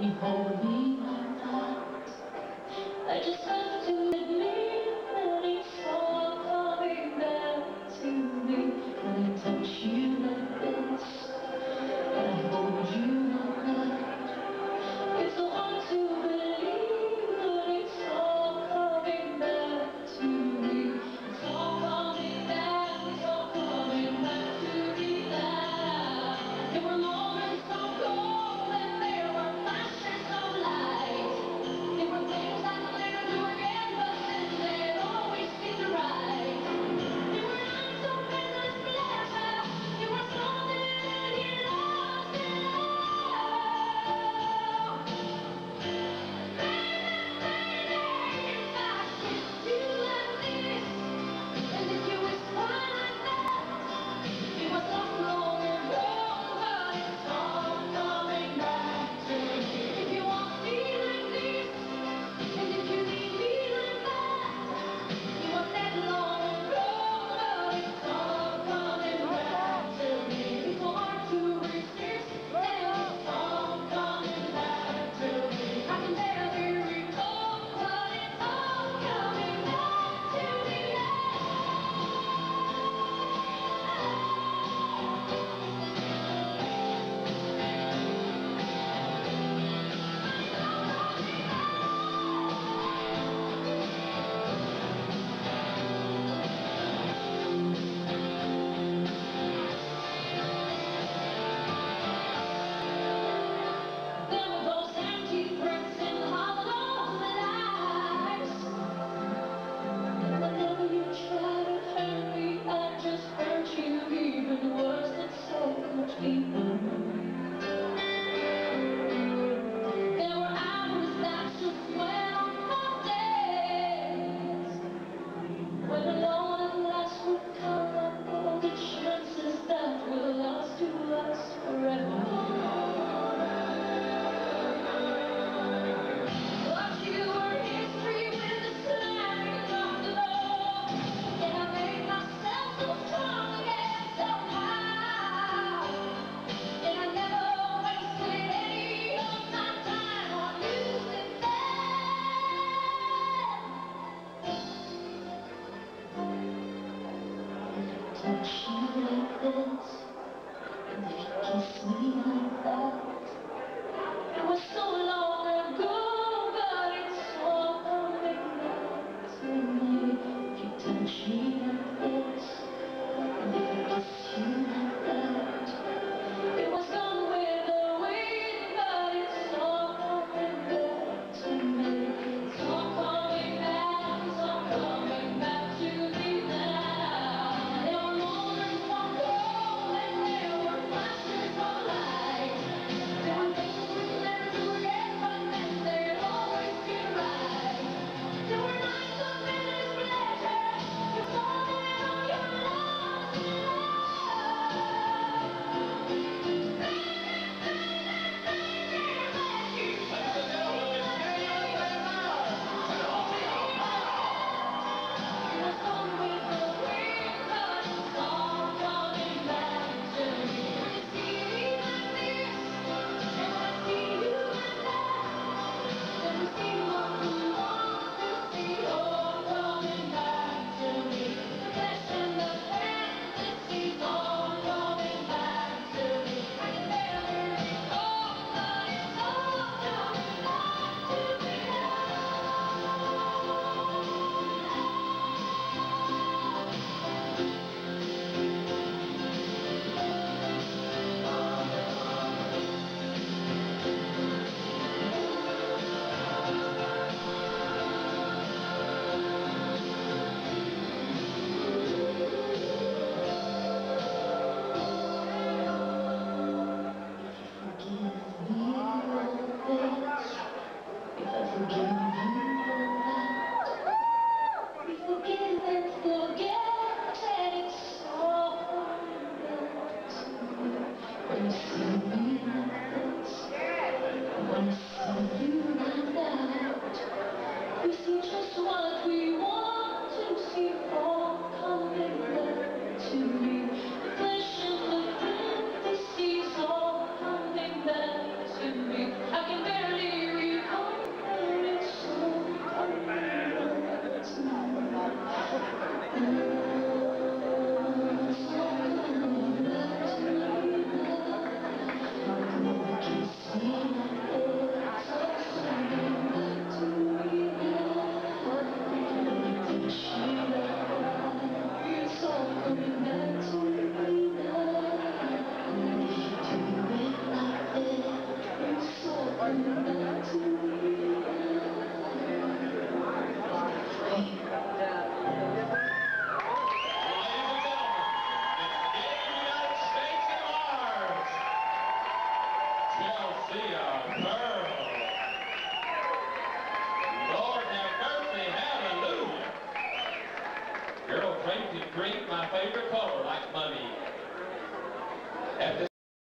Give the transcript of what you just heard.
me home. Just what Drink my favorite color like money.